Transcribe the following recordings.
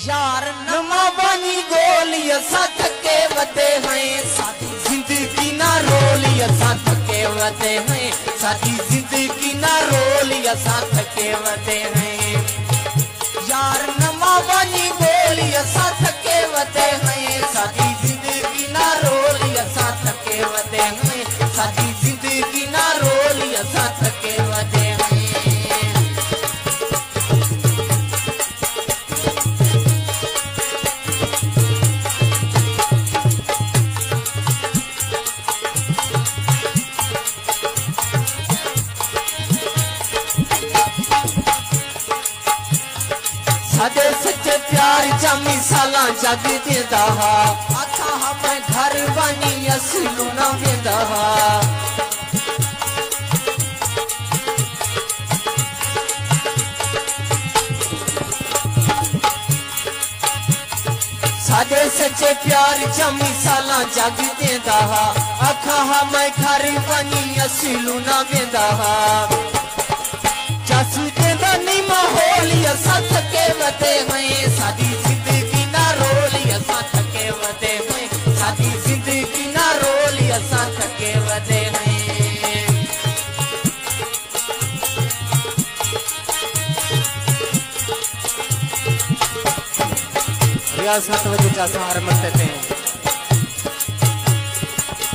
यार नमा बनी गोली असा थके वते हैं। साथी ज़िंदगी ना रोली असा थके वते हैं। साथी ज़िंदगी ना रोली असा थके वते हैं। यार नमा बनी गोली असा सादे सच्चे प्यार जा मिसाला जग देंदा हा। घर बनी असलू ना वेंदा हा। सादे सच्चे प्यार जा मिसाला जग देंदा हा। आखा हा, मैं घर बनी असलू ना वेंदा वजह चासा हरमत ते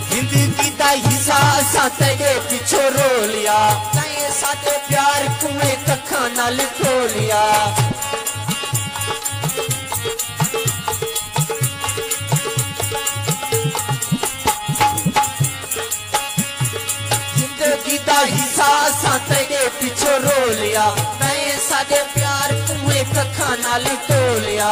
ज़िंदगी दा हिस्सा असा तेरे पिछो रोलिया तैं साडे प्यार कुएँ कखा नाल असा तेरे पिछो रोलिया तैं साडे प्यार कुएँ कखा नाल तोलिया